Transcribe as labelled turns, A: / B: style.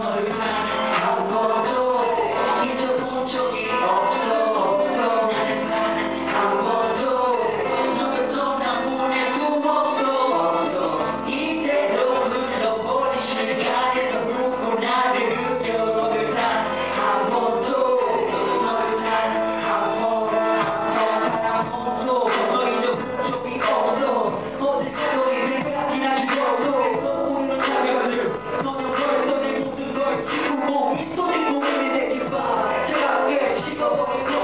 A: Mời các. Lord.